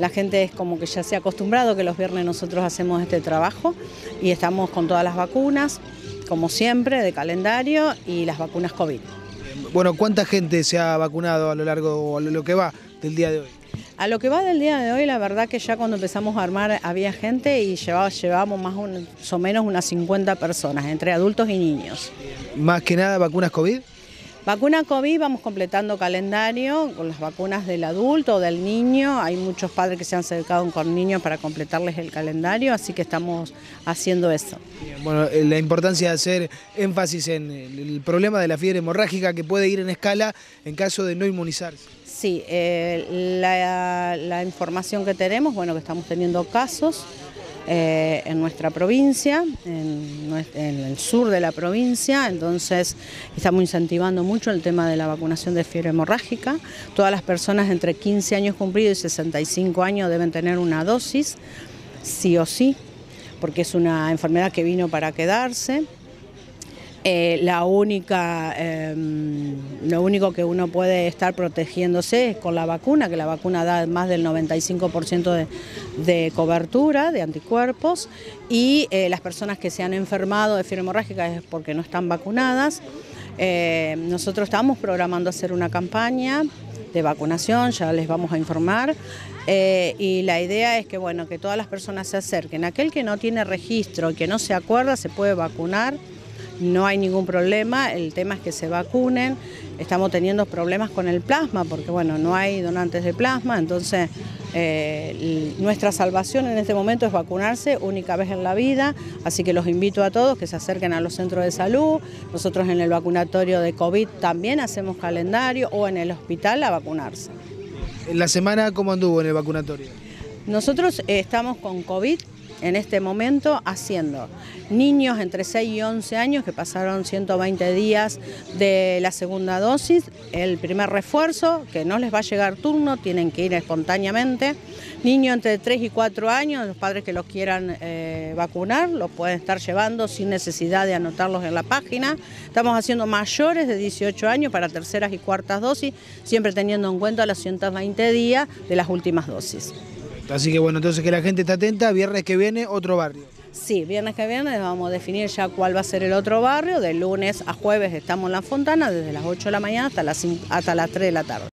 la gente es como que ya se ha acostumbrado que los viernes nosotros hacemos este trabajo y estamos con todas las vacunas, como siempre, de calendario y las vacunas COVID. Bueno, ¿cuánta gente se ha vacunado a lo largo, a lo que va del día de hoy? A lo que va del día de hoy, la verdad que ya cuando empezamos a armar había gente y llevábamos más o menos unas 50 personas, entre adultos y niños. ¿Más que nada vacunas COVID? Vacuna COVID, vamos completando calendario con las vacunas del adulto o del niño. Hay muchos padres que se han acercado con niños para completarles el calendario, así que estamos haciendo eso. bueno, eh, la importancia de hacer énfasis en el problema de la fiebre hemorrágica que puede ir en escala en caso de no inmunizarse. Sí, eh, la, la información que tenemos, bueno, que estamos teniendo casos eh, en nuestra provincia, en, el sur de la provincia, entonces estamos incentivando mucho el tema de la vacunación de fiebre hemorrágica. Todas las personas entre 15 años cumplidos y 65 años deben tener una dosis, sí o sí, porque es una enfermedad que vino para quedarse. Eh, la única, em, lo único que uno puede estar protegiéndose es con la vacuna, que la vacuna da más del 95% de, cobertura de anticuerpos y eh, las personas que se han enfermado de fiebre hemorrágica es porque no están vacunadas. Eh, nosotros estamos programando hacer una campaña de vacunación, ya les vamos a informar. y la idea es que bueno, que todas las personas se acerquen. Aquel que no tiene registro y que no se acuerda se puede vacunar no hay ningún problema, el tema es que se vacunen, estamos teniendo problemas con el plasma porque bueno, no hay donantes de plasma, entonces eh, nuestra salvación en este momento es vacunarse única vez en la vida, así que los invito a todos que se acerquen a los centros de salud, nosotros en el vacunatorio de COVID también hacemos calendario o en el hospital a vacunarse. ¿En la semana cómo anduvo en el vacunatorio? Nosotros eh, estamos con COVID en este momento haciendo niños entre 6 y 11 años que pasaron 120 días de la segunda dosis, el primer refuerzo, que no les va a llegar turno, tienen que ir espontáneamente. Niños entre 3 y 4 años, los padres que los quieran eh, vacunar, los pueden estar llevando sin necesidad de anotarlos en la página. Estamos haciendo mayores de 18 años para terceras y cuartas dosis, siempre teniendo en cuenta los 120 días de las últimas dosis. Así que bueno, entonces que la gente esté atenta, viernes que viene otro barrio. Sí, viernes que viene vamos a definir ya cuál va a ser el otro barrio. De lunes a jueves estamos en La Fontana, desde las 8 de la mañana hasta las, hasta las 3 de la tarde.